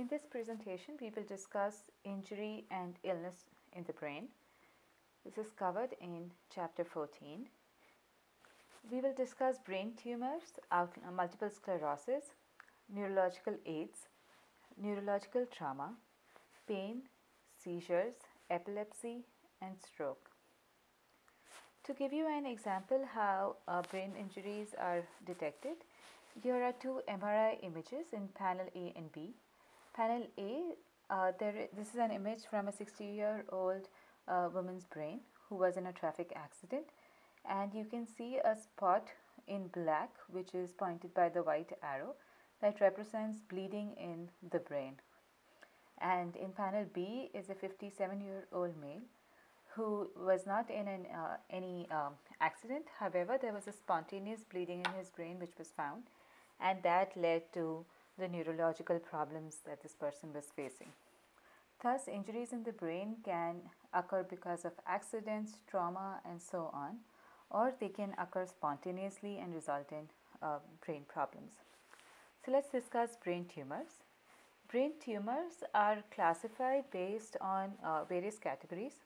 In this presentation, we will discuss injury and illness in the brain. This is covered in chapter 14. We will discuss brain tumors, uh, multiple sclerosis, neurological aids, neurological trauma, pain, seizures, epilepsy, and stroke. To give you an example how uh, brain injuries are detected, here are two MRI images in panel A and B. Panel A, uh, there, this is an image from a 60 year old uh, woman's brain who was in a traffic accident and you can see a spot in black which is pointed by the white arrow that represents bleeding in the brain. And in panel B is a 57 year old male who was not in an, uh, any um, accident. However, there was a spontaneous bleeding in his brain which was found and that led to the neurological problems that this person was facing. Thus, injuries in the brain can occur because of accidents, trauma, and so on, or they can occur spontaneously and result in uh, brain problems. So, let's discuss brain tumors. Brain tumors are classified based on uh, various categories.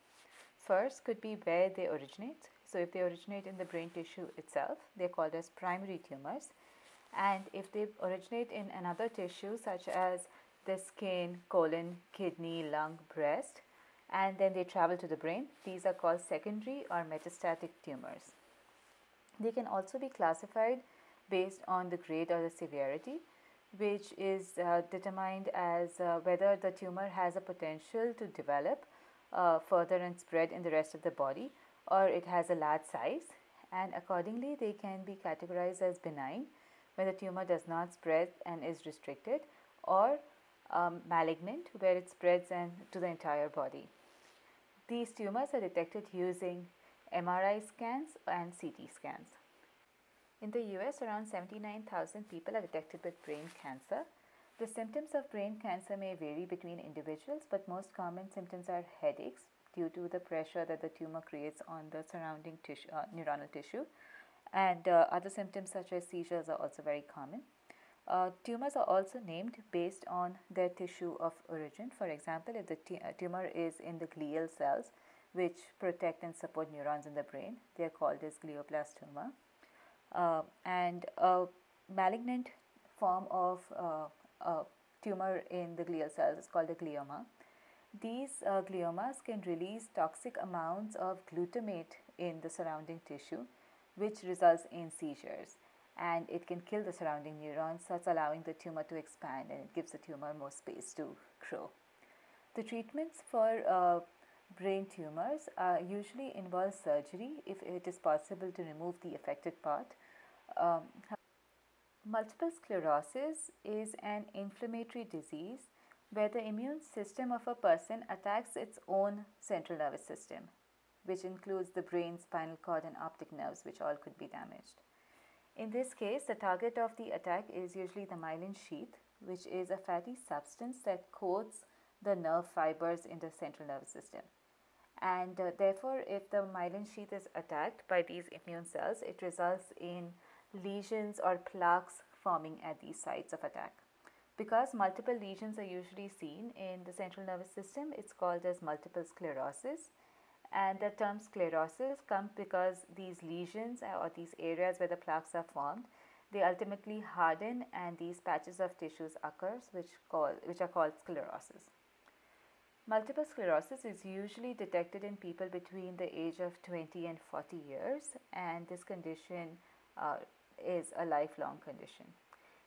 First could be where they originate. So, if they originate in the brain tissue itself, they are called as primary tumors. And if they originate in another tissue, such as the skin, colon, kidney, lung, breast, and then they travel to the brain, these are called secondary or metastatic tumors. They can also be classified based on the grade or the severity, which is uh, determined as uh, whether the tumor has a potential to develop uh, further and spread in the rest of the body or it has a large size and accordingly they can be categorized as benign where the tumor does not spread and is restricted or um, malignant where it spreads and to the entire body. These tumors are detected using MRI scans and CT scans. In the US, around 79,000 people are detected with brain cancer. The symptoms of brain cancer may vary between individuals, but most common symptoms are headaches due to the pressure that the tumor creates on the surrounding tissue, uh, neuronal tissue. And uh, other symptoms such as seizures are also very common. Uh, tumors are also named based on their tissue of origin. For example, if the uh, tumor is in the glial cells, which protect and support neurons in the brain, they are called as glioblastoma. Uh, and a malignant form of uh, tumor in the glial cells is called a glioma. These uh, gliomas can release toxic amounts of glutamate in the surrounding tissue, which results in seizures and it can kill the surrounding neurons, thus allowing the tumor to expand and it gives the tumor more space to grow. The treatments for uh, brain tumors uh, usually involve surgery if it is possible to remove the affected part. Um, multiple sclerosis is an inflammatory disease where the immune system of a person attacks its own central nervous system, which includes the brain, spinal cord, and optic nerves, which all could be damaged. In this case, the target of the attack is usually the myelin sheath, which is a fatty substance that coats the nerve fibers in the central nervous system. And uh, therefore, if the myelin sheath is attacked by these immune cells, it results in lesions or plaques forming at these sites of attack. Because multiple lesions are usually seen in the central nervous system, it's called as multiple sclerosis and the term sclerosis comes because these lesions or these areas where the plaques are formed they ultimately harden and these patches of tissues occurs which call which are called sclerosis. Multiple sclerosis is usually detected in people between the age of 20 and 40 years and this condition uh, is a lifelong condition.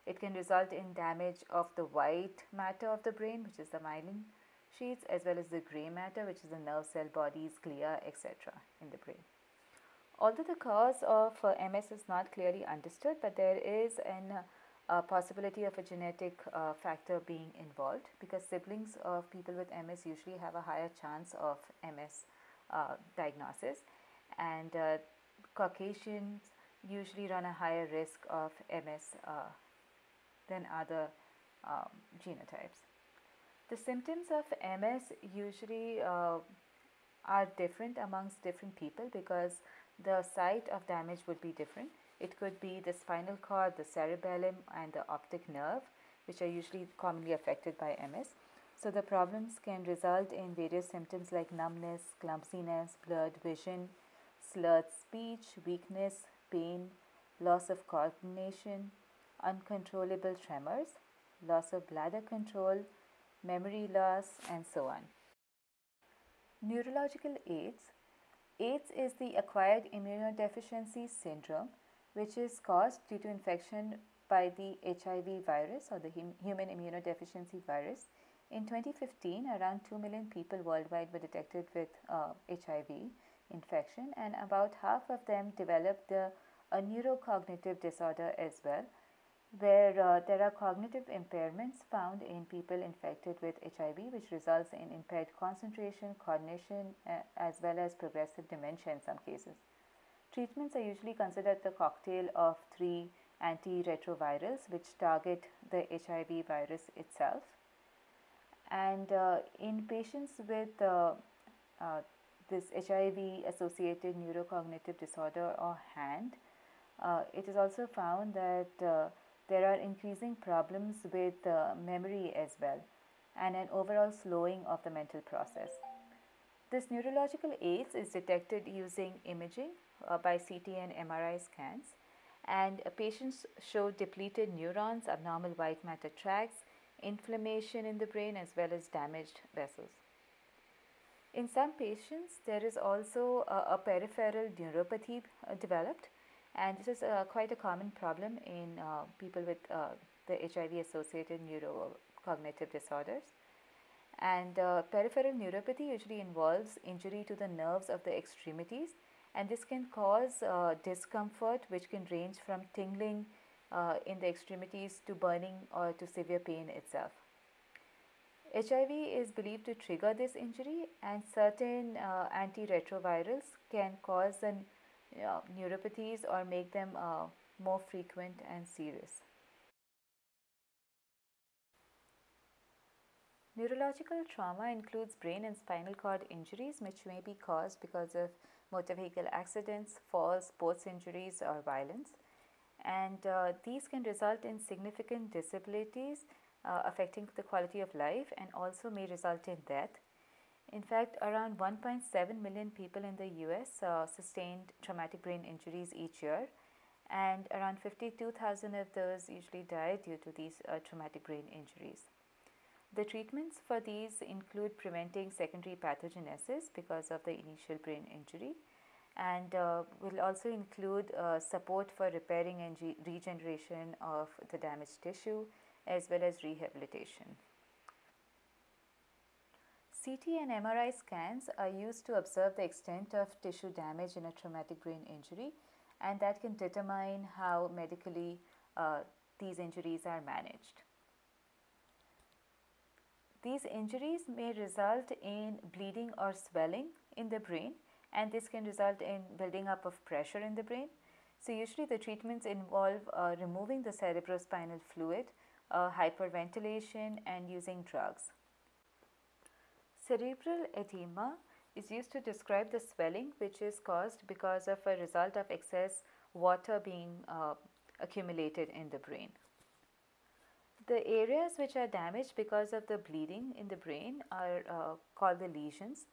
It can result in damage of the white matter of the brain which is the myelin sheets as well as the gray matter which is the nerve cell bodies, glia etc. in the brain. Although the cause of uh, MS is not clearly understood but there is an uh, possibility of a genetic uh, factor being involved because siblings of people with MS usually have a higher chance of MS uh, diagnosis and uh, Caucasians usually run a higher risk of MS uh, than other um, genotypes. The symptoms of MS usually uh, are different amongst different people because the site of damage would be different. It could be the spinal cord, the cerebellum, and the optic nerve, which are usually commonly affected by MS. So the problems can result in various symptoms like numbness, clumsiness, blurred vision, slurred speech, weakness, pain, loss of coordination, uncontrollable tremors, loss of bladder control, memory loss, and so on. Neurological AIDS. AIDS is the acquired immunodeficiency syndrome, which is caused due to infection by the HIV virus or the hum human immunodeficiency virus. In 2015, around 2 million people worldwide were detected with uh, HIV infection, and about half of them developed the, a neurocognitive disorder as well, where uh, there are cognitive impairments found in people infected with HIV, which results in impaired concentration, coordination, uh, as well as progressive dementia in some cases. Treatments are usually considered the cocktail of three antiretrovirals, which target the HIV virus itself. And uh, in patients with uh, uh, this HIV associated neurocognitive disorder or HAND, uh, it is also found that there are increasing problems with uh, memory as well and an overall slowing of the mental process. This neurological AIDS is detected using imaging uh, by CT and MRI scans and uh, patients show depleted neurons, abnormal white matter tracts, inflammation in the brain as well as damaged vessels. In some patients, there is also a, a peripheral neuropathy uh, developed and this is uh, quite a common problem in uh, people with uh, the HIV associated neurocognitive disorders. And uh, peripheral neuropathy usually involves injury to the nerves of the extremities, and this can cause uh, discomfort, which can range from tingling uh, in the extremities to burning or to severe pain itself. HIV is believed to trigger this injury, and certain antiretrovirals can cause an uh, neuropathies or make them uh, more frequent and serious. Neurological trauma includes brain and spinal cord injuries which may be caused because of motor vehicle accidents, falls, sports injuries or violence and uh, these can result in significant disabilities uh, affecting the quality of life and also may result in death in fact, around 1.7 million people in the US uh, sustained traumatic brain injuries each year, and around 52,000 of those usually die due to these uh, traumatic brain injuries. The treatments for these include preventing secondary pathogenesis because of the initial brain injury and uh, will also include uh, support for repairing and regeneration of the damaged tissue as well as rehabilitation. CT and MRI scans are used to observe the extent of tissue damage in a traumatic brain injury and that can determine how medically uh, these injuries are managed. These injuries may result in bleeding or swelling in the brain and this can result in building up of pressure in the brain. So usually the treatments involve uh, removing the cerebrospinal fluid, uh, hyperventilation and using drugs. Cerebral edema is used to describe the swelling which is caused because of a result of excess water being uh, accumulated in the brain. The areas which are damaged because of the bleeding in the brain are uh, called the lesions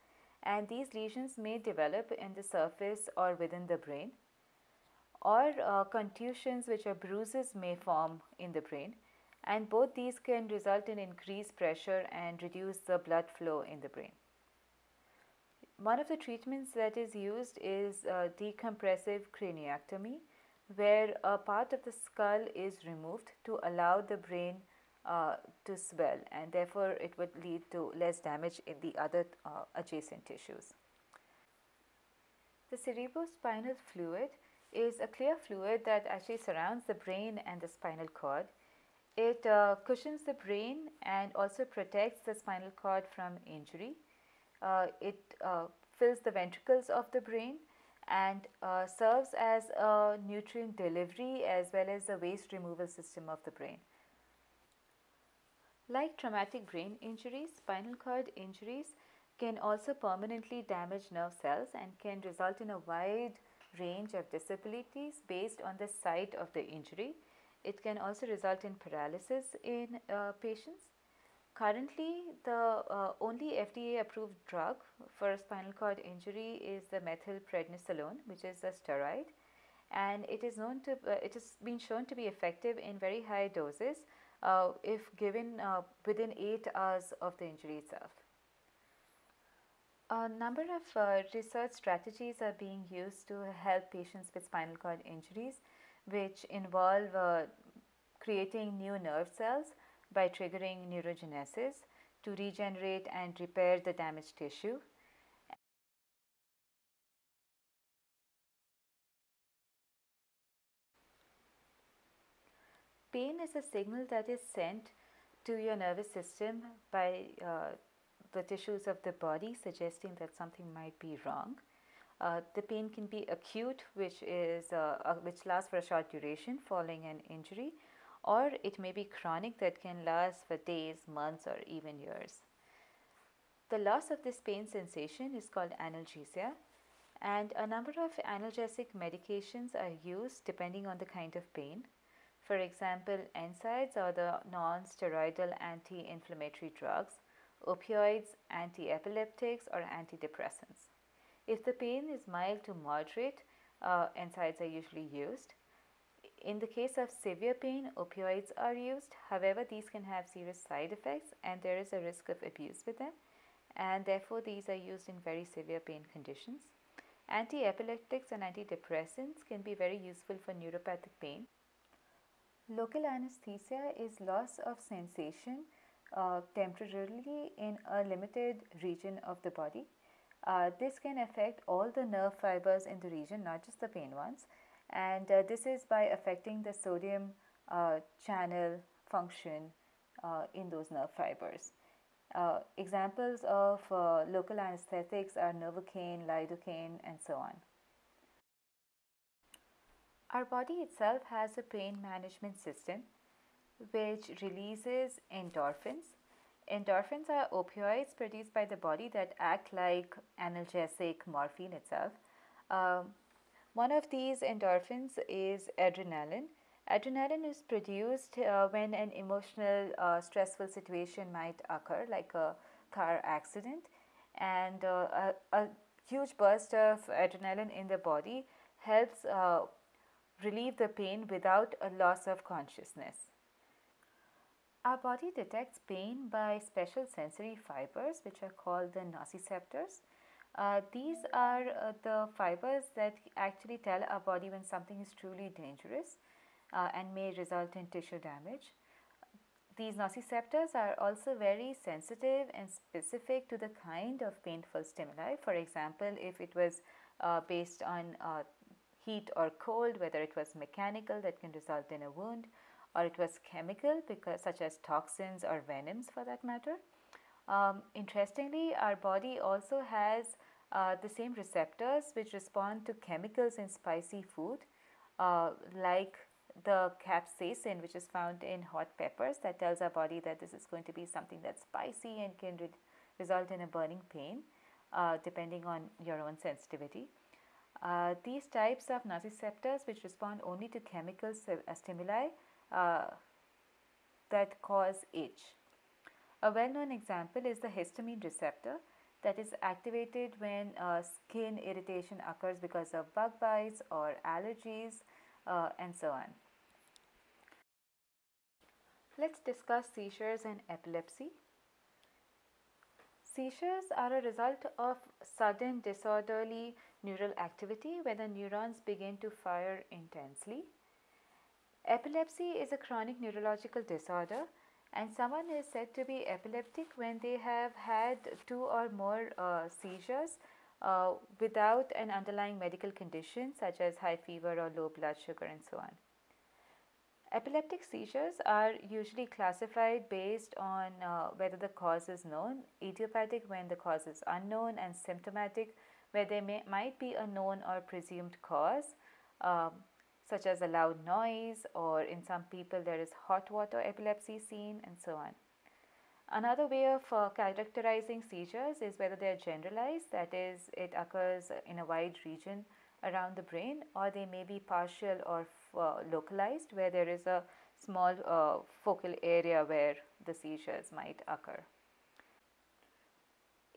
and these lesions may develop in the surface or within the brain or uh, contusions which are bruises may form in the brain and both these can result in increased pressure and reduce the blood flow in the brain. One of the treatments that is used is uh, decompressive craniectomy where a part of the skull is removed to allow the brain uh, to swell and therefore it would lead to less damage in the other uh, adjacent tissues. The cerebrospinal fluid is a clear fluid that actually surrounds the brain and the spinal cord it uh, cushions the brain and also protects the spinal cord from injury. Uh, it uh, fills the ventricles of the brain and uh, serves as a nutrient delivery as well as the waste removal system of the brain. Like traumatic brain injuries, spinal cord injuries can also permanently damage nerve cells and can result in a wide range of disabilities based on the site of the injury it can also result in paralysis in uh, patients. Currently, the uh, only FDA approved drug for spinal cord injury is the methylprednisolone, which is a steroid, and it is known to uh, it has been shown to be effective in very high doses uh, if given uh, within 8 hours of the injury itself. A number of uh, research strategies are being used to help patients with spinal cord injuries, which involve uh, creating new nerve cells by triggering neurogenesis to regenerate and repair the damaged tissue. Pain is a signal that is sent to your nervous system by uh, the tissues of the body suggesting that something might be wrong. Uh, the pain can be acute which is uh, uh, which lasts for a short duration following an injury or it may be chronic that can last for days, months or even years. The loss of this pain sensation is called analgesia and a number of analgesic medications are used depending on the kind of pain. For example, NSAIDs are the non-steroidal anti-inflammatory drugs, opioids, anti-epileptics or antidepressants. If the pain is mild to moderate, uh, NSAIDs are usually used. In the case of severe pain, opioids are used. However, these can have serious side effects and there is a risk of abuse with them and therefore these are used in very severe pain conditions. Anti-epileptics and antidepressants can be very useful for neuropathic pain. Local anesthesia is loss of sensation uh, temporarily in a limited region of the body. Uh, this can affect all the nerve fibers in the region, not just the pain ones and uh, this is by affecting the sodium uh, channel function uh, in those nerve fibers. Uh, examples of uh, local anesthetics are Novocaine, lidocaine and so on. Our body itself has a pain management system which releases endorphins. Endorphins are opioids produced by the body that act like analgesic morphine itself. Um, one of these endorphins is adrenaline. Adrenaline is produced uh, when an emotional uh, stressful situation might occur like a car accident and uh, a, a, huge burst of adrenaline in the body helps uh, relieve the pain without a loss of consciousness. Our body detects pain by special sensory fibers which are called the nociceptors. Uh, these are uh, the fibers that actually tell our body when something is truly dangerous uh, and may result in tissue damage. These nociceptors are also very sensitive and specific to the kind of painful stimuli. For example, if it was uh, based on uh, heat or cold, whether it was mechanical that can result in a wound or it was chemical because such as toxins or venoms for that matter. Um, interestingly, our body also has uh, the same receptors which respond to chemicals in spicy food uh, like the capsaicin which is found in hot peppers that tells our body that this is going to be something that's spicy and can re result in a burning pain uh, depending on your own sensitivity. Uh, these types of nociceptors which respond only to chemical uh, stimuli uh, that cause itch. A well-known example is the histamine receptor that is activated when uh, skin irritation occurs because of bug bites or allergies uh, and so on. Let's discuss seizures and epilepsy. Seizures are a result of sudden disorderly neural activity where the neurons begin to fire intensely. Epilepsy is a chronic neurological disorder and someone is said to be epileptic when they have had two or more uh, seizures uh, without an underlying medical condition such as high fever or low blood sugar and so on. Epileptic seizures are usually classified based on uh, whether the cause is known, idiopathic when the cause is unknown and symptomatic where there may, might be a known or presumed cause. Um, such as a loud noise or in some people there is hot water epilepsy seen and so on. Another way of uh, characterizing seizures is whether they are generalized, that is, it occurs in a wide region around the brain, or they may be partial or uh, localized where there is a small uh, focal area where the seizures might occur.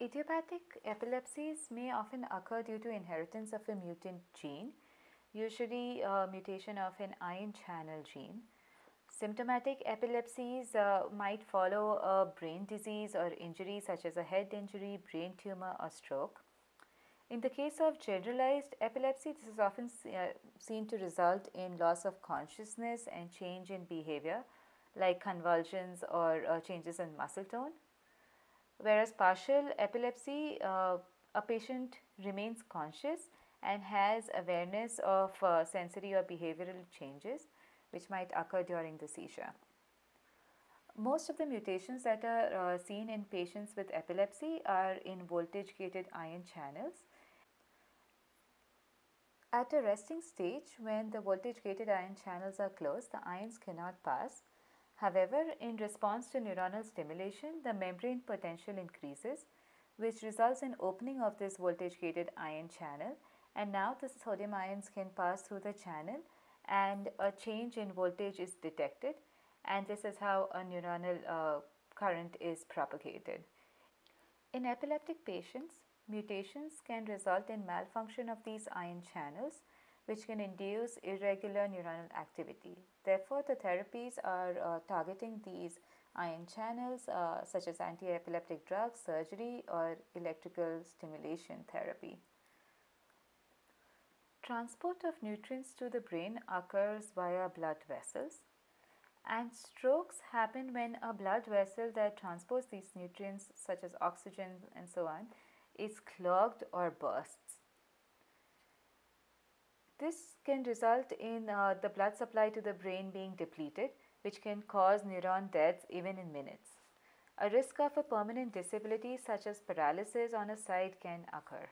Idiopathic epilepsies may often occur due to inheritance of a mutant gene, usually a mutation of an ion channel gene. Symptomatic epilepsies uh, might follow a brain disease or injury such as a head injury, brain tumor or stroke. In the case of generalized epilepsy, this is often uh, seen to result in loss of consciousness and change in behavior like convulsions or uh, changes in muscle tone. Whereas partial epilepsy, uh, a patient remains conscious and has awareness of uh, sensory or behavioral changes which might occur during the seizure. Most of the mutations that are uh, seen in patients with epilepsy are in voltage gated ion channels at a resting stage, when the voltage gated ion channels are closed, the ions cannot pass. However, in response to neuronal stimulation, the membrane potential increases, which results in opening of this voltage gated ion channel. And now the sodium ions can pass through the channel and a change in voltage is detected. And this is how a neuronal uh, current is propagated. In epileptic patients, Mutations can result in malfunction of these ion channels which can induce irregular neuronal activity. Therefore, the therapies are uh, targeting these ion channels uh, such as anti-epileptic drugs, surgery or electrical stimulation therapy. Transport of nutrients to the brain occurs via blood vessels and strokes happen when a blood vessel that transports these nutrients such as oxygen and so on is clogged or bursts. This can result in uh, the blood supply to the brain being depleted, which can cause neuron deaths even in minutes. A risk of a permanent disability, such as paralysis on a side, can occur.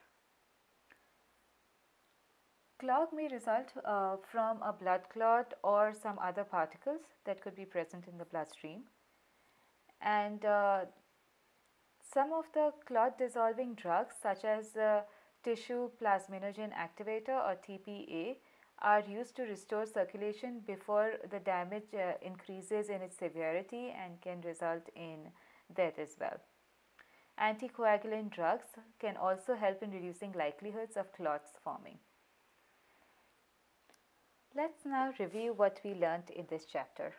Clog may result uh, from a blood clot or some other particles that could be present in the bloodstream. And uh, some of the clot dissolving drugs such as the tissue plasminogen activator or TPA are used to restore circulation before the damage uh, increases in its severity and can result in death as well. Anticoagulant drugs can also help in reducing likelihoods of clots forming. Let's now review what we learned in this chapter.